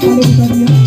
voluntaria